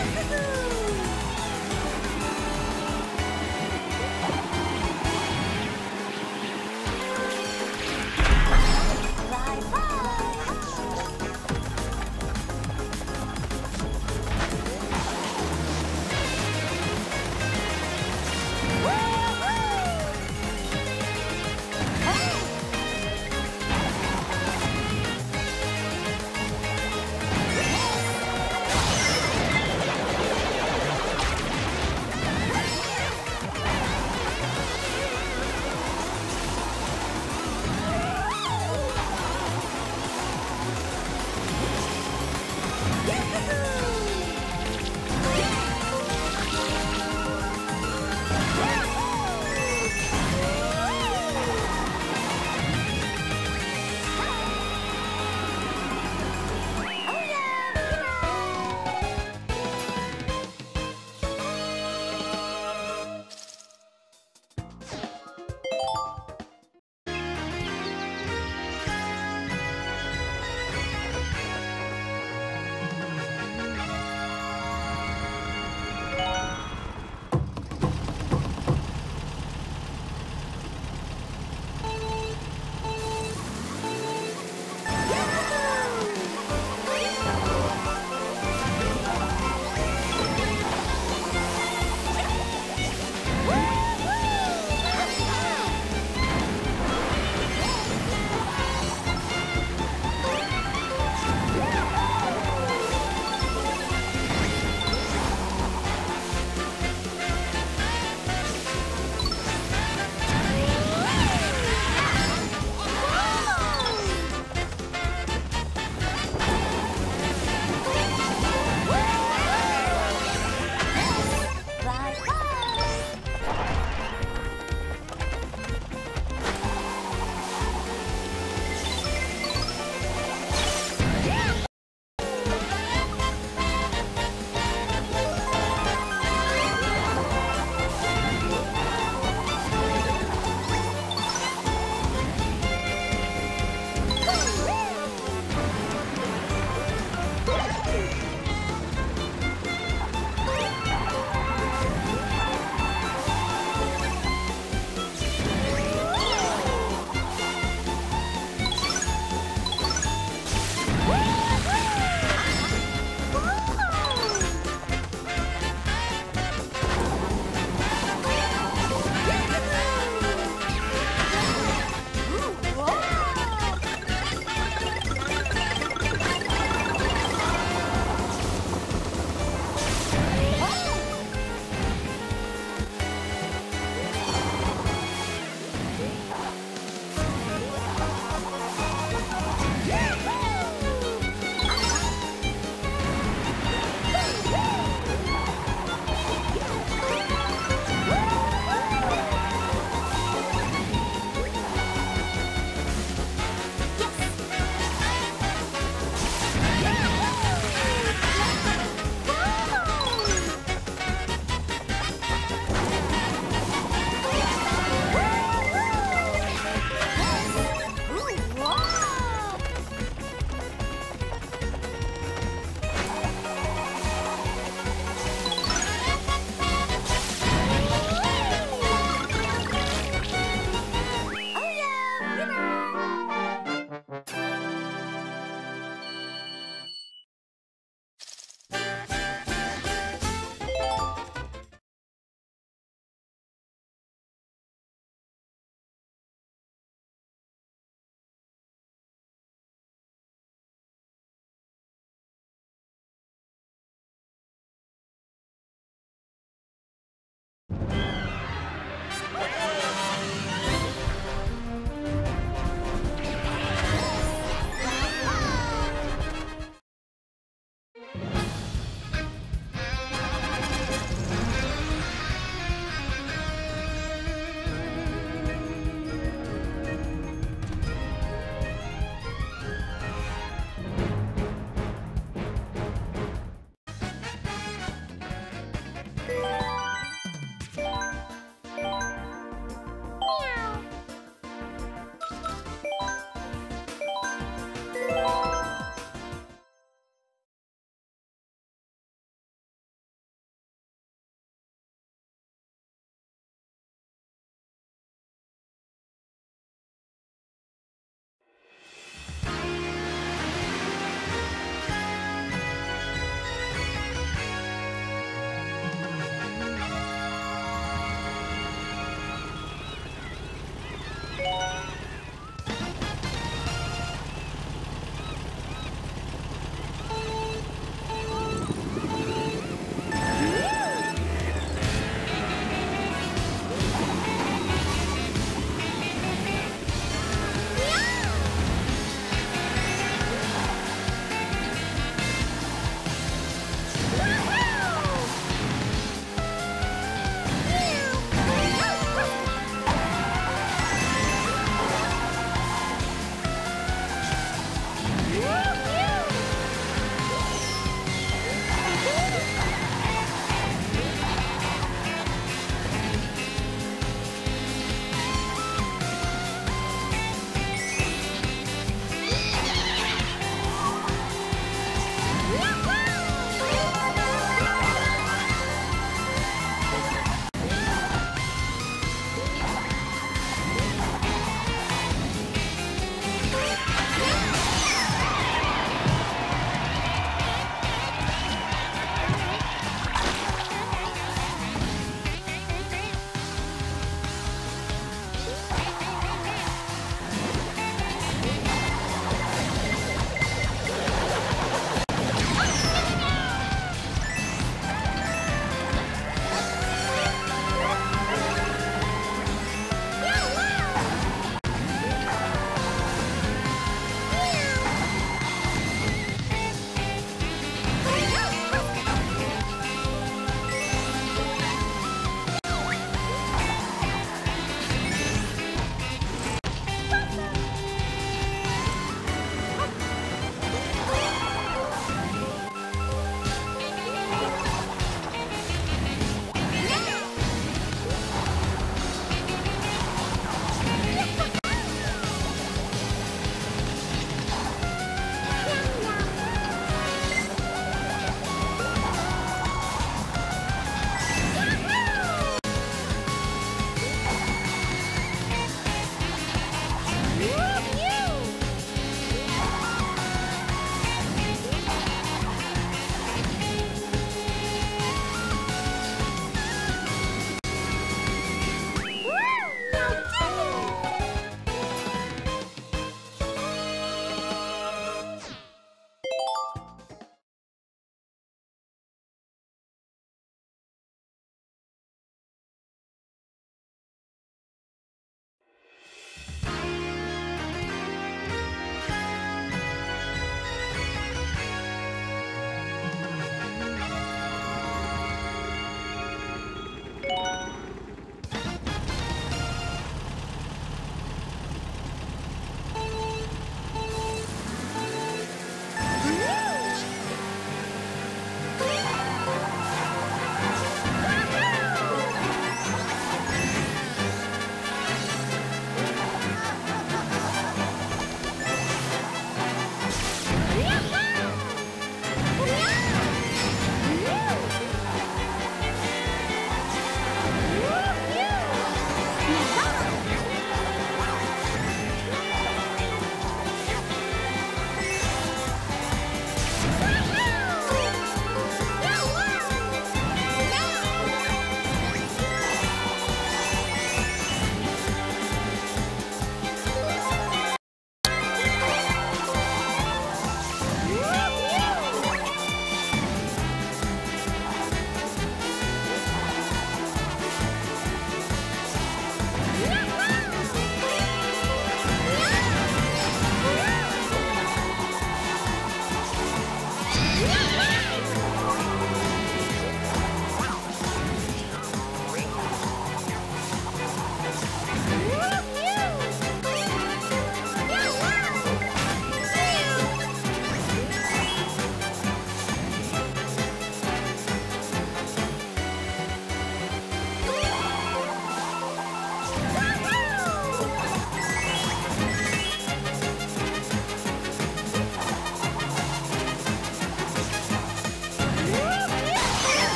Woohoo!